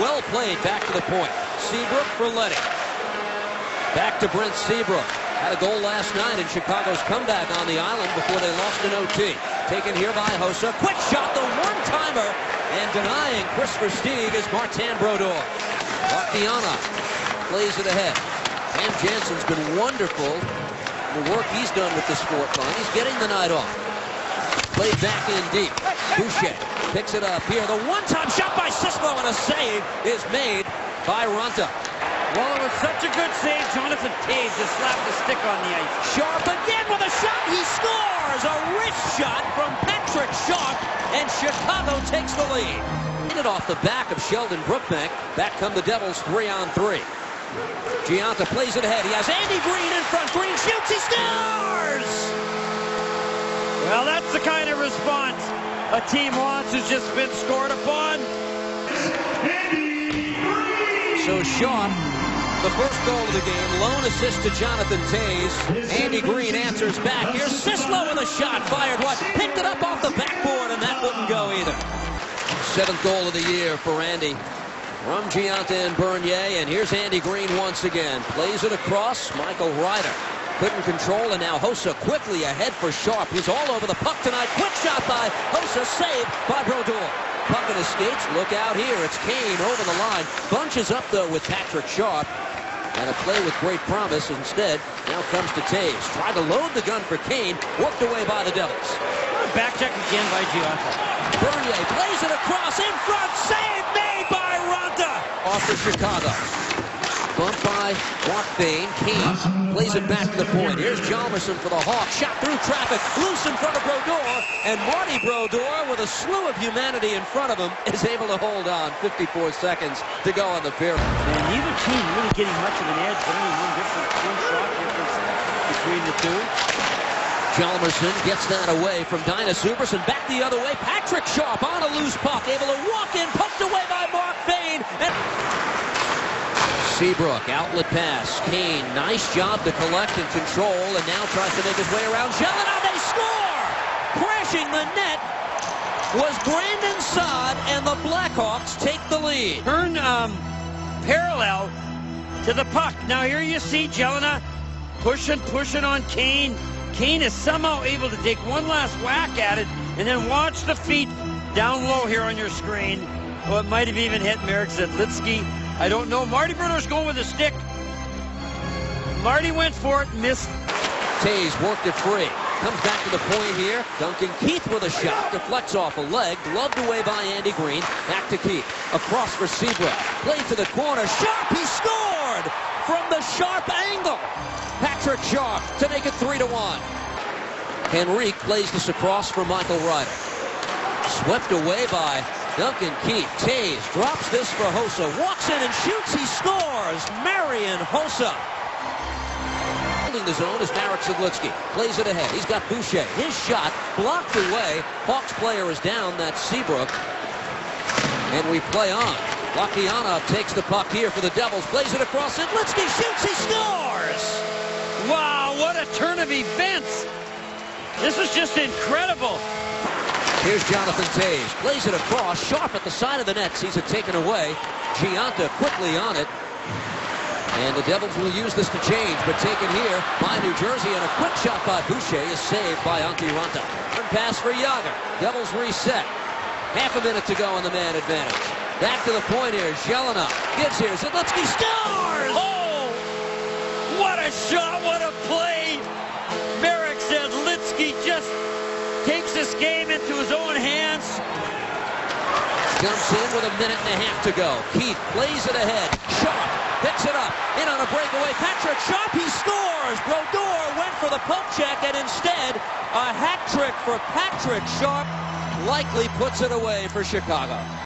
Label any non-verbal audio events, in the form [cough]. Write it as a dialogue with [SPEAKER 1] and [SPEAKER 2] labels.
[SPEAKER 1] Well played back to the point. Seabrook for Leddy. Back to Brent Seabrook. Had a goal last night in Chicago's comeback on the island before they lost in OT. Taken here by Hossa. Quick shot, the one-timer. And denying Kris Versteeg is Martin Brodeur. Martiana plays it ahead. Cam Janssen's been wonderful. The work he's done with this fourth line. He's getting the night off. Played back in deep. Boucher picks it up here. The one-time shot by Sismo and a save is made by Raanta.
[SPEAKER 2] Well, it was such a good save. Jonathan Toews just slapped the stick on the ice.
[SPEAKER 1] Sharp again with a shot. He scores! A wrist shot from Patrick Sharp, and Chicago takes the lead. It off the back of Sheldon Brookbank. Back come the Devils three on three. Gionta plays it ahead. He has Andy Greene in front. Greene shoots. He scores!
[SPEAKER 2] Well, that's the kind of response a team wants who's just been scored upon.
[SPEAKER 1] So Sharp the first goal of the game. Lone assist to Jonathan Toews. Andy Greene answers back. Here's Sislo with a shot. Fired what? Picked it up off the backboard, and that wouldn't go either. Seventh goal of the year for Andy. From Gionta and Bernier, and here's Andy Greene once again. Plays it across. Michael Ryder couldn't control, and now Hossa quickly ahead for Sharp. He's all over the puck tonight. Quick shot by Hossa, saved by Brodeur. Puck in his skates. Look out here. It's Kane over the line. Bunches up, though, with Patrick Sharp. And a play with great promise. Instead, now comes to Toews. Try to load the gun for Kane. Worked away by the Devils.
[SPEAKER 2] Back check again by Gionta.
[SPEAKER 1] Bernier plays it across in front. Save made by Raanta. Off to Chicago. Bump by Mark Fayne. Kane plays it back to the point. Here's Hjalmarsson for the Hawks. Shot through traffic. Loose in front of Brodeur. And Marty Brodeur, with a slew of humanity in front of him, [laughs] is able to hold on 54 seconds to go on the period.
[SPEAKER 2] And neither team really getting much of an edge, but only one difference, one shot difference between the two.
[SPEAKER 1] Hjalmarsson gets that away from Dainius Zubrus. Back the other way. Patrick Sharp on a loose puck. Able to walk in. Poked away by Mark Seabrook, outlet pass. Kane, nice job to collect and control, and now tries to make his way around. Gelinas, they score! Crashing the net was Brandon Saad, and the Blackhawks take the lead.
[SPEAKER 2] Turn um, parallel to the puck. Now here you see Gelinas pushing, pushing on Kane. Kane is somehow able to take one last whack at it, and then watch the feet down low here on your screen. Oh, it might have even hit Marek Zidlicky. I don't know. Marty Brodeur's going with a stick. Marty went for it, missed.
[SPEAKER 1] Toews worked it free. Comes back to the point here. Duncan Keith with a shot. Deflects off a leg. Gloved away by Andy Greene. Back to Keith. Across for Seabrook. Play to the corner. Sharp. He scored from the sharp angle. Patrick Sharp to make it 3 to 1. Henrique plays this across for Michael Ryder. Swept away by Duncan Keith. Toews drops this for Hossa. Walks in and shoots. He scores. Marian Hossa. Holding the zone is Marek Zidlicky. Plays it ahead. He's got Boucher. His shot blocked away. Hawks player is down. That's Seabrook. And we play on. Lakiana takes the puck here for the Devils. Plays it across. Zidlicky shoots. He scores.
[SPEAKER 2] Wow, what a turn of events. This is just incredible.
[SPEAKER 1] Here's Jonathan Toews. Plays it across. Sharp at the side of the net. Sees it taken away. Gionta quickly on it. And the Devils will use this to change, but taken here by New Jersey. And a quick shot by Boucher is saved by Antti Raanta. Pass for Jagr. Devils reset. Half a minute to go on the man advantage. Back to the point here. Gelinas gets here. Zidlicky scores!
[SPEAKER 2] Oh! What a shot! What a play! Marek Zidlicky just takes this game into his own hands.
[SPEAKER 1] Jumps in with a minute and a half to go. Keith plays it ahead. Sharp picks it up. In on a breakaway. Patrick Sharp, he scores. Brodeur went for the poke check, and instead, a hat trick for Patrick Sharp likely puts it away for Chicago.